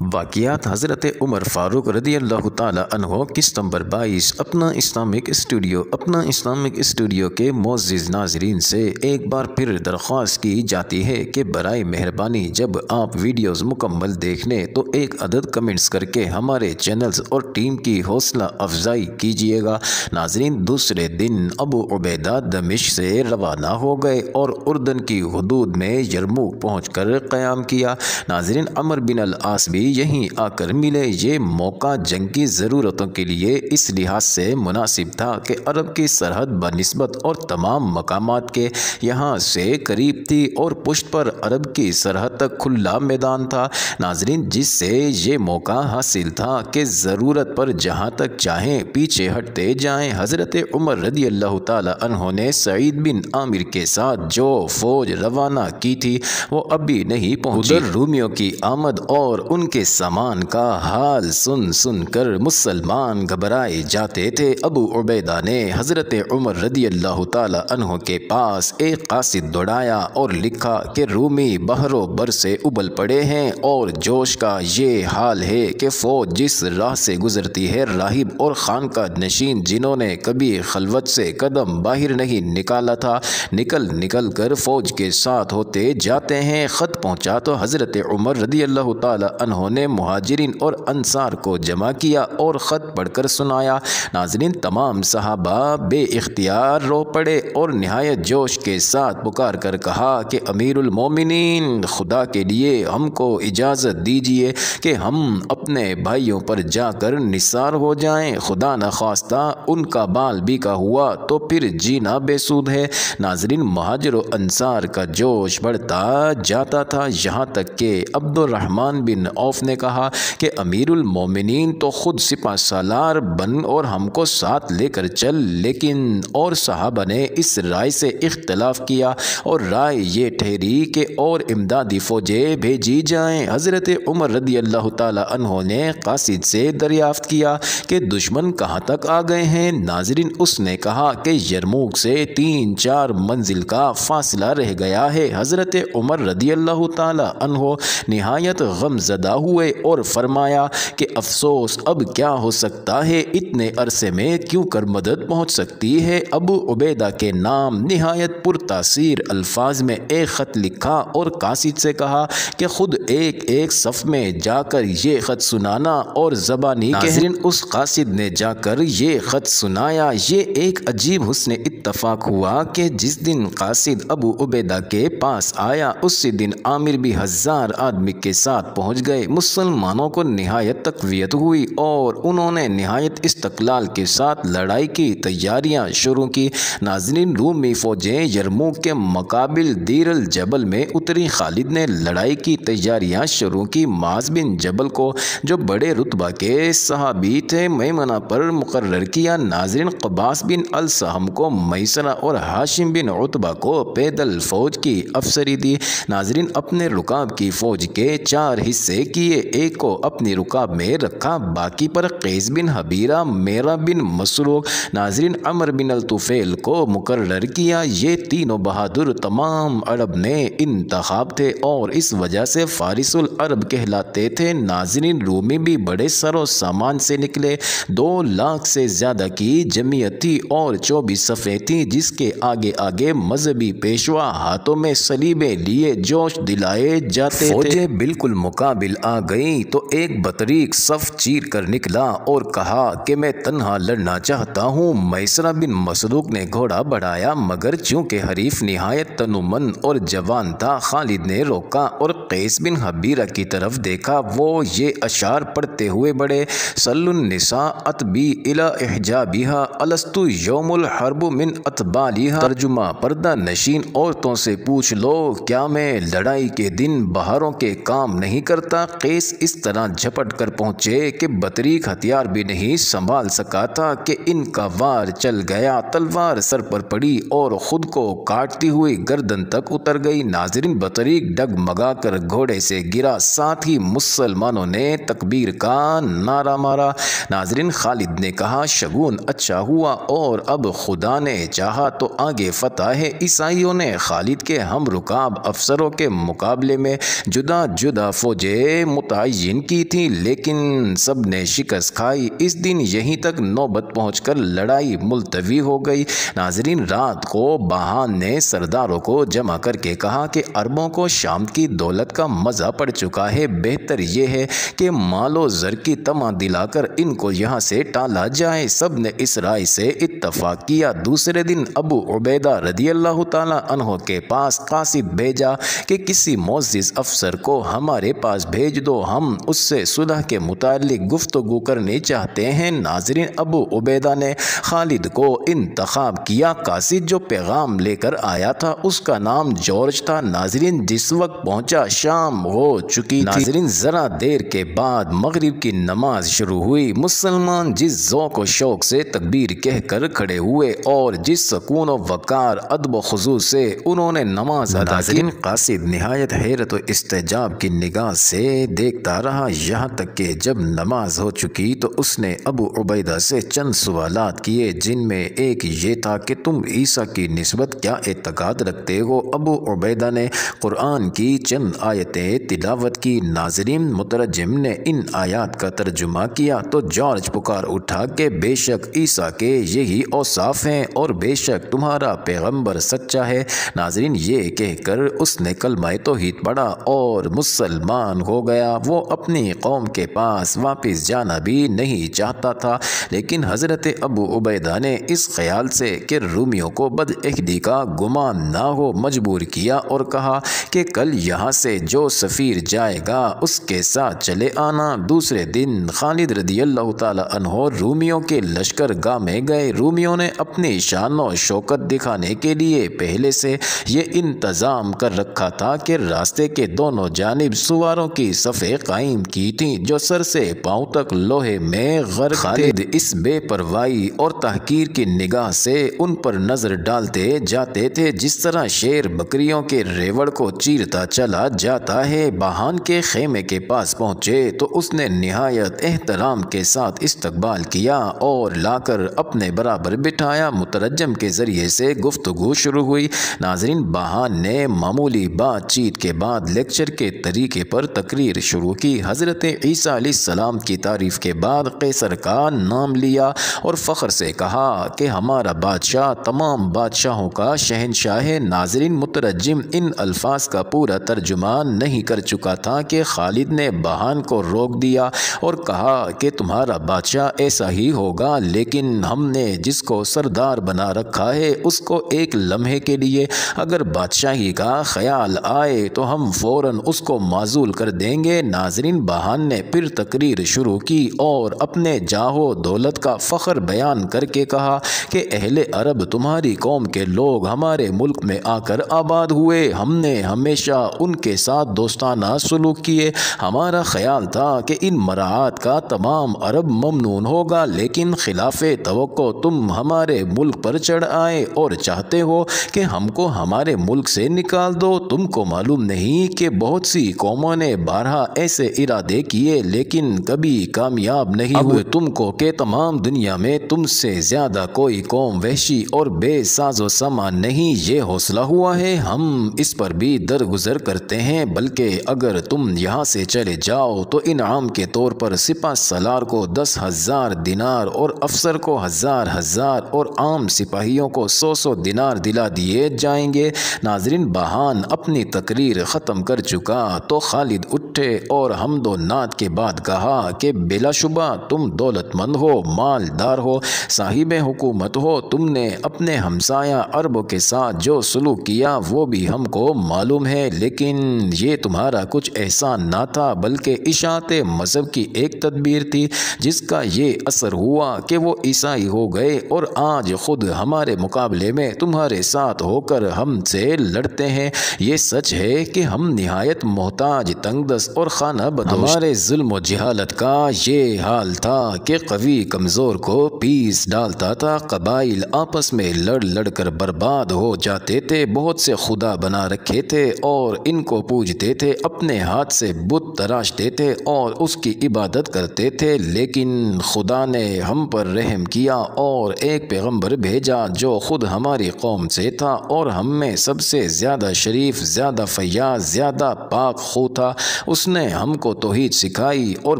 वाक़ियात हज़रत उमर फ़ारूक रदी अल्लाह तहो किस्त बाईस अपना इस्लामिक स्टूडियो, अपना इस्लामिक स्टूडियो के मोज़ नाजरीन से एक बार फिर दरख्वास्त की जाती है कि बर मेहरबानी जब आप वीडियोज़ मुकम्मल देख लें तो एक अदद कमेंट्स करके हमारे चैनल्स और टीम की हौसला अफजाई कीजिएगा। नाजरीन, दूसरे दिन अबू उबैदा दमिश से रवाना हो गए और उर्दन की हदूद में यरमूक पहुँच कर क़्याम किया। नाजरीन, अमर बिन अल आस भी यहीं आकर मिले ये मौका जंग की ज़रूरतों के लिए इस लिहाज से मुनासिब था कि अरब की सरहद बनस्बत और तमाम मकाम के यहाँ से करीब थी और पुष्ट पर अरब की सरहद तक खुला मैदान था। नाजरीन जिससे ये मौका हासिल था कि ज़रूरत पर जहाँ तक चाहें पीछे हटते जाएँ। हज़रत उमर रदी अल्लाह तहों ने सईद बिन आमिर के साथ जो फौज रवाना की थी वो अभी नहीं पहुँची। रूमियों की आमद और उनके के सामान का हाल सुन सुन कर मुसलमान घबराए जाते थे। अबू उबैदा ने हज़रत उमर रदी अल्लाह तहों के पास एक कासिद दौड़ाया और लिखा कि रूमी बहरों बर से उबल पड़े हैं और जोश का ये हाल है कि फ़ौज जिस राह से गुज़रती है, राहिब और खान का नशीन जिन्होंने कभी खलवत से कदम बाहर नहीं निकाला था, निकल निकल कर फ़ौज के साथ होते जाते हैं। ख़त पहुँचा तो हज़रत उमर रदी अल्लाह तहों उन्होंने महाजरीन और अनसार को जमा किया और ख़त पढ़कर सुनाया। नाजरीन, तमाम सहाबा बे इख्तियार रो पड़े और नहायत जोश के साथ पुकार कर कहा कि अमीरमिन खुदा के लिए हमको इजाज़त दीजिए कि हम अपने भाइयों पर जाकर निसार हो जाएँ। खुदा न खास्ता उनका बाल भी का हुआ तो फिर जीना बेसूद है। नाजरीन, महाजर अनसार का जोश बढ़ता जाता था। यहाँ तक कि अब्दुलरहमान बिन औफ ने कहा कि अमीरुल मोमिनीन तो ख़ुद सिपा सालार बन और हमको साथ लेकर चल, लेकिन और साहबा ने इस राय से इख्तलाफ किया और राय ये ठहरी कि और इमदादी फ़ौजें भेजी जाएँ। हज़रत उमर रदी अल्लाह तहों ने कासिद से दरियाफ़त किया कि दुश्मन कहाँ तक आ गए हैं? नाजरीन, उसने कहा कि यरमूक से तीन चार मंजिल का फासला रह गया है। हज़रत उमर रदी अल्लाह तहो नहायत गमजदा हुए और फरमाया कि अफसोस अब क्या हो सकता है? इतने अरसे में क्यों कर मदद पहुँच सकती है? अबू उबैदा के नाम नहायत पुरतासीर अल्फाज में एक ख़त लिखा और कासिद से कहा कि खुद एक एक सफ़ में जाकर ये ख़त सुनाना और ज़बानी कहरिन उस कासिद ने जाकर ये ख़त सुनाया। ये एक अजीब हुसन इतफाक़ हुआ कि जिस दिन कासिद अबू उबैदा के पास आया, उसी दिन आमिर भी हज़ार आदमी के साथ पहुँच गए। मुसलमानों को नहायत तकवीत हुई और उन्होंने नहायत इस्तकलाल के साथ लड़ाई की, तैयारियाँ शुरू की। नाजरीन, रूमी फ़ौजें यरमूक के मकाबिल दीरल जबल में उतरी। खालिद ने लड़ाई की तैयारियाँ शुरू की। माज बिन जबल को जो बड़े रुतबा के सहाबी थे, मैमना पर मुकर किया। नाजरीन, कबास बिन अलसहम को मैसरा और हाशिम बिन उतबा को पैदल फ़ौज की अफसरी दी। नाजरीन, अपने रुकाब की फ़ौज के चार हिस्से किए। एक को अपनी रुकाब में रखा, बाकी पर कैस बिन हबीरा, मेरा बिन मसरूक। नाजरीन, अमर बिन अलतुफ़ैल को मुकर किया। ये तीनों बहादुर तमाम अरब ने इंतखब थे और इस वजह से फारिसुल अरब कहलाते थे। नाजरीन, रूमी भी बड़े सरो सामान से निकले। दो लाख से ज़्यादा की जमीयत थी और चौबीस सफ़े थी जिसके आगे आगे मजहबी पेशवा हाथों में सलीबे लिए जोश दिलाए जाते थे। बिल्कुल मुकाबिल आ गई तो एक बतरीक सफ चीर कर निकला और कहा कि मैं तन्हा लड़ना चाहता हूँ। मैसरा बिन मसरूक ने घोड़ा बढ़ाया, मगर चूँकि हरीफ नहायत तनुमन और जवान था, खालिद ने रोका और कैस बिन हबीरा की तरफ़ देखा। वो ये अशार पढ़ते हुए बड़े सल्लुन्निसा अतबी इला एहजाबिहा अलस्तु योमुल हरबु मिन अतबालिहा तर्जुमा पर्दा नशीन औरतों से पूछ लो, क्या मैं लड़ाई के दिन बहारों के काम नहीं करता? केस इस तरह झपट कर पहुँचे कि बतरीक हथियार भी नहीं संभाल सका था कि इनका वार चल गया। तलवार सर पर पड़ी और खुद को काटती हुई गर्दन तक उतर गई। नाजरीन बतरीक डगमगा कर घोड़े से गिरा। साथ ही मुसलमानों ने तकबीर का नारा मारा। नाजरीन खालिद ने कहा, शगुन अच्छा हुआ और अब खुदा ने चाहा तो आगे फतह ईसाइयों ने खालिद के हम रुकाब अफसरों के मुकाबले में जुदा जुदा फौजें मुतन की थी, लेकिन सबने शिकस्त खाई। इस दिन यहीं तक नौबत पहुँच लड़ाई मुलतवी हो गई। नाजरीन, रात को बहान ने सरदारों को जमा करके कहा कि अरबों को शाम की दौलत का मज़ा पड़ चुका है। बेहतर यह है कि मालो जर की तमा दिलाकर इनको यहाँ से टाला जाए। सबने इस राय से इतफाक़ किया। दूसरे दिन अबू उबैदा रदी अल्लाह तहों के पास कासिद भेजा कि किसी मोजिज़ अफसर को हमारे पास भेज दो, हम उससे सुलह के मुतालिक गुफ्तु करनी चाहते हैं। नाजरीन, अबू उबैदा ने खालिद को इंतखब किया। कासिद जो पैगाम लेकर आया था, उसका नाम जॉर्ज था। नाजरीन, जिस वक्त पहुँचा, शाम हो चुकी नाजरीन, ज़रा देर के बाद मगरिब की नमाज़ शुरू हुई। मुसलमान जिस ज़ोक शौक से तकबीर कहकर खड़े हुए और जिस सकून वकार, अदब खजू से उन्होंने नमाज़ अदा की। कासिद, नहायत हैरत इस्तेजाब की निगाह से देखता रहा, यहाँ तक कि जब नमाज़ हो चुकी तो उसने अबू उबैदा से चंद सवाल किए, जिनमें एक ये था कि तुम ईसा की नस्बत क्या एतक़ाद रखते हो? अबू उबैदा ने कुरान की चंद आयतें तिलावत की। नाजरीन मुतरजम ने इन आयात का तर्जुमा किया तो जॉर्ज पुकार उठा के बेशक ईसा के यही औसाफ हैं और बेशक तुम्हारा पैगंबर सच्चा है। नाजरीन, ये कहकर उसने कलमाए तो हित पड़ा और मुसलमान हो गया। वो अपनी कौम के पास वापस जाना भी नहीं चाहता था। लेकिन हज़रत अबू उबैदा ने इस ख्याल से कि रूमियों को बदअहदी का गुमान ना हो मजबूर किया और कहा कि कल यहाँ से जो सफ़ीर जाएगा, उसके साथ चले आना। दूसरे दिन खालिद रदी अल्लाह तहो रूमियों के लश्कर गाह में गए। रूमियों ने अपनी शान शौकत दिखाने के लिए पहले से ये इंतज़ाम कर रखा था कि रास्ते के दोनों जानब सुवारों की सफ़े कायम की थी, जो सर से पाँव तक लोहे में गर खालिद इस बेपरवाही और तहकीर की निगाह से उन पर नज़र डालते जाते थे, जिस तरह शेर बकरियों के रेवड़ को चीरता चला जाता है, बहान के खेमे के पास पहुँचे तो उसने नहायत एहतराम के साथ इस्तकबाल किया और लाकर अपने बराबर बिठाया मुतरजम के ज़रिए से गुफ्तु शुरू हुई। नाजरीन, बहान ने मामूली बातचीत के बाद लेक्चर के तरीके पर तकरीर शुरू की। हज़रत ईसा सलाम की तारीफ़ के बाद कैसर का नाम लिया और फ़ख्र से कहा कि हमारा बादशाह तमाम बादशाहों का शहनशाह नाजरीन मुतरजम इन अल्फाज का पूरा तर्जुमान नहीं कर चुका था कि खालिद ने बहान को रोक दिया और कहा कि तुम्हारा बादशाह ऐसा ही होगा, लेकिन हमने जिसको सरदार बना रखा है, उसको एक लम्हे के लिए। अगर बादशाही का ख्याल आए तो हम फ़ौर उसको माजूल कर देंगे। नाजरीन, बहान ने फिर तकरीर शुरू की और अपने जाहो दौलत का फ़ख्र बयान करके कहा कि, अहले अरब, तुम्हारी कौम के लोग हमारे मुल्क में आकर आबाद हुए। हमने हमेशा उनके साथ दोस्ताना सलूक किए। हमारा ख्याल था कि इन मराहत का तमाम अरब ममनून होगा, लेकिन खिलाफ तो तुम हमारे मुल्क पर चढ़ आए और चाहते हो कि हमको हमारे मुल्क से निकाल दो। तुमको मालूम नहीं कि बहुत सी कौमों ने बारह ऐसे इरादे किए लेकिन कभी कामयाब नहीं हुए। तुमको के तमाम दुनिया में तुमसे ज़्यादा कोई कौम वहशी और बेसाजो सामान नहीं। ये हौसला हुआ है हम इस पर भी दरगुजर करते हैं बल्कि अगर तुम यहाँ से चले जाओ तो इनाम के तौर पर सिपा सलार को दस हज़ार दिनार और अफसर को हज़ार हज़ार और आम सिपाहियों को सौ सौ दिनार दिला दिए जाएँगे। नाजरीन, बहान अपनी तकरीर ख़त्म कर चुका तो खालिद उठे और हम दो नात के बाद कहा कि बिलाशुबा तुम दौलतमंद हो, मालदार हो, साहिब हुकूमत हो, तुमने अपने हमसाया अरबों के साथ जो सलूक किया, वो भी हमको मालूम है। लेकिन ये तुम्हारा कुछ एहसान ना था, बल्कि इशात मज़हब की एक तदबीर थी, जिसका ये असर हुआ कि वो ईसाई हो गए और आज ख़ुद हमारे मुकाबले में तुम्हारे साथ होकर हमसे लड़ते हैं। ये सच है कि हम नहायत मोहताज तंगदस और खाना बद हमारे जुल्म जहालत का ये हाल था कि कवि कमज़ोर को पीस डालता था। कबाइल आपस में लड़ लड़ कर बर्बाद हो जाते थे। बहुत से खुदा बना रखे थे और इनको पूजते थे। अपने हाथ से बुत तराशते थे और उसकी इबादत करते थे। लेकिन खुदा ने हम पर रहम किया और एक पैगंबर भेजा जो खुद हमारी कौम से था और हम में सबसे ज़्यादा शरीफ, ज़्यादा फयाज, ज़्यादा पाक खू था। उसने हमको तोहीद सिखाई और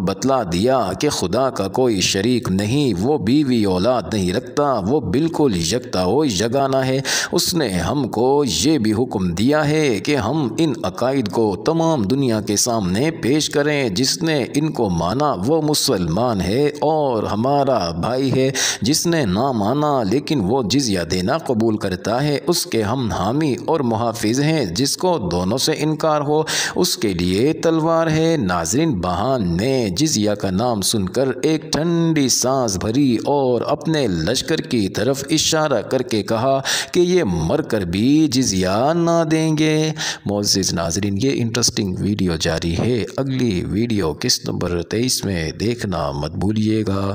बतला दिया कि खुदा का कोई शरीक नहीं, वो बीवी औलाद नहीं रखता, वो बिल्कुल यकता हो जगाना है। उसने हमको ये भी हुक्म दिया है कि हम इन अकायद को तमाम दुनिया के सामने पेश करें, जिसने इनको माना वो मुसलमान है और हमारा भाई है, जिसने ना माना लेकिन वो जिजिया देना कबूल करता है, उसके हम हामी और मुहाफिज हैं, जिसको दोनों से इनकार हो। उसके लिए तलवार है, नाजरीन बहान ने जिजिया का नाम सुनकर एक ठंडी सांस भरी और अपने लश्कर की तरफ़ इशारा करके कहा कि ये मर कर भी जिजिया ना देंगे। मोजिज़ नाजरीन, ये इंटरेस्टिंग वीडियो जारी है। अगली वीडियो किस नंबर तेईस में देखना मत भूलिएगा।